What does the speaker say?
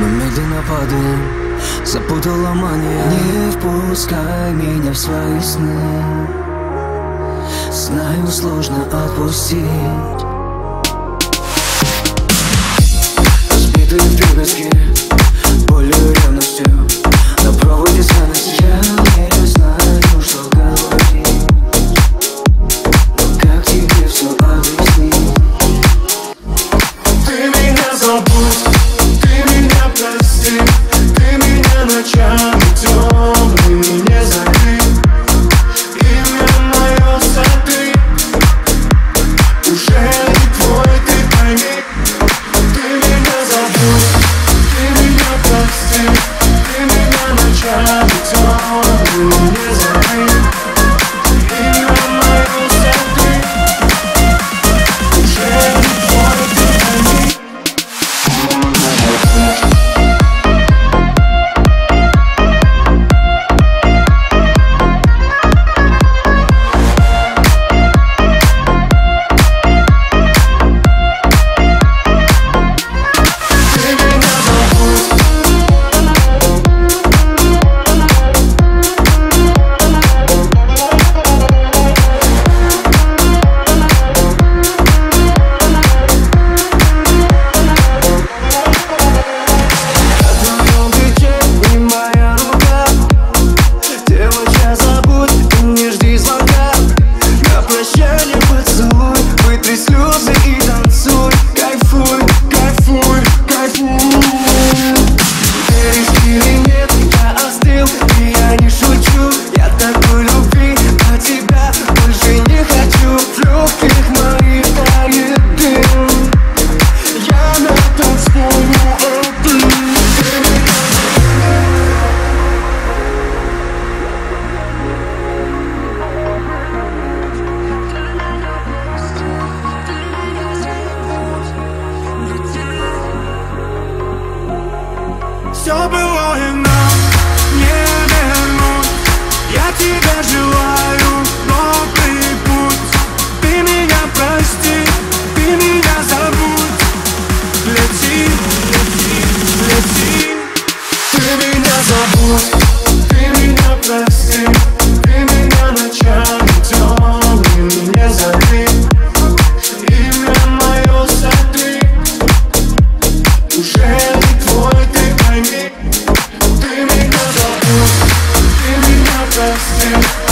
Мы медленно падаем, запутала мания. Не впускай меня в свои сны. Знаю, сложно отпустить. Разбитые вдребезги, болью все было и нам не вернуть Я тебя желаю, новый путь. Ты меня прости, ты меня забудь. Лети, лети, лети. Ты меня забудь, ты меня прости. Ты меня ночами темными не забыть Имя мое сады Уже не screaming, screaming out the blue, screaming out the blue.